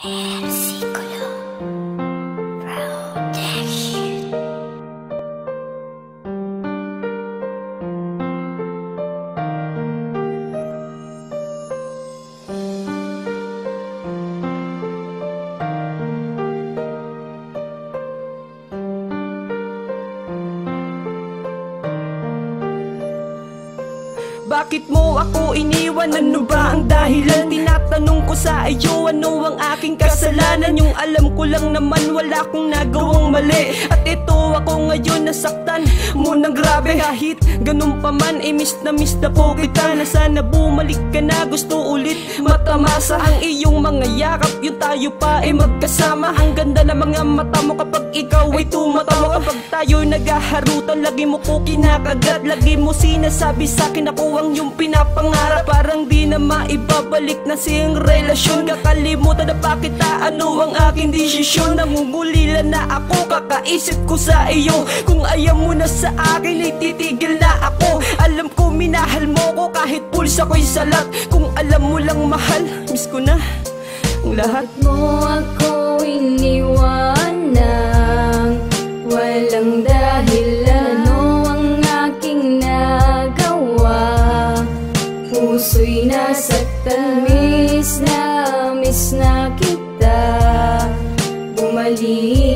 Percy. Bakit mo ako iniwan? Ano ba ang dahilan? Tinatanong ko sa iyo Ano ang aking kasalanan? Yung alam ko lang naman Wala akong nagawang mali At ito ako ngayon nasaktan mo ng grabe Kahit ganun pa man Eh miss na miss na po kita Na sana bumalik ka na Gusto ulit matamasa Ang iyong mga tayo pa ay magkasama. Ang ganda ng mga mata mo Kapag ikaw ay tumatawa Kapag tayo naghaharutan Lagi mo ko kinakagat. Lagi mo sinasabi sa akin Ako ang yung pinapangarap. Parang di na maibabalik na siyang relasyon. Kakalimutan na pa kita Ano ang aking desisyon. Nangungulila na ako Kakaisip ko sa iyo. Kung ayaw mo na sa akin Ay titigil na ako. Alam ko minahal mo ko Kahit pulsa ko'y salat. Kung alam mo lang mahal Miss ko na lahat mo ako iniwan ng walang dahilan? Ano ang aking nagawa? Puso'y nasaktan, miss na miss na kita Bumalik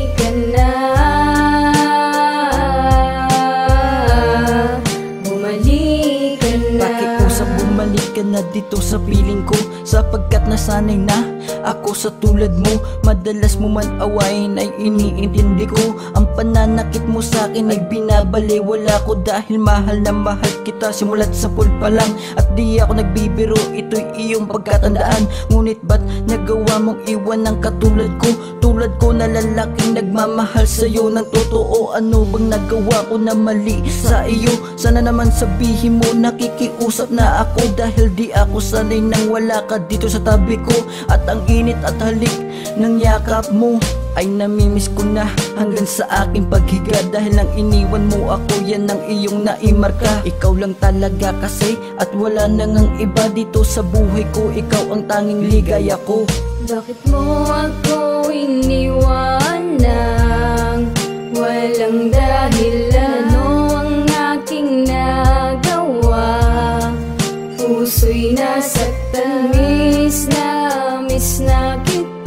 dito sa piling ko. Sapagkat nasanay na ako sa tulad mo. Madalas mo man awayin ay iniintindi ko. Ang pananakit mo sa akin ay binabali. Wala ko dahil mahal na mahal kita. Simulat sa pool pa lang At di ako nagbibiro. Ito'y iyong pagkatandaan. Ngunit ba't nagawa mong iwan ng katulad ko? Tulad ko na lalaking nagmamahal sa'yo ng totoo. Ano bang nagawa ko na mali sa iyo? Sana naman sabihin mo nakikiusap na ako Dahil di ako sanay nang wala ka dito sa tabi ko. At ang init at halik ng yakap mo ay namimiss ko na hanggang sa aking paghiga. Dahil nang iniwan mo ako yan ang iyong naimarka. Ikaw lang talaga kasi at wala nang ang iba dito sa buhay ko. Ikaw ang tanging ligaya ko. Bakit mo ako iniwan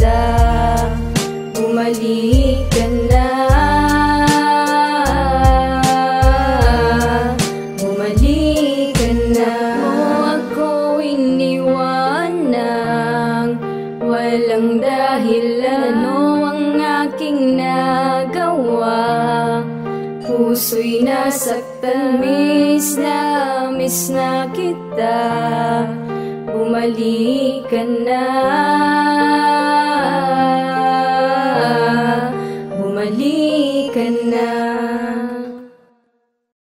kita Bumalik ka na. Bumalik na. Ako iniwan ng Walang dahilan. Ano ang aking nagawa? Puso'y nasaktan. Miss na miss na kita. Bumalik ka na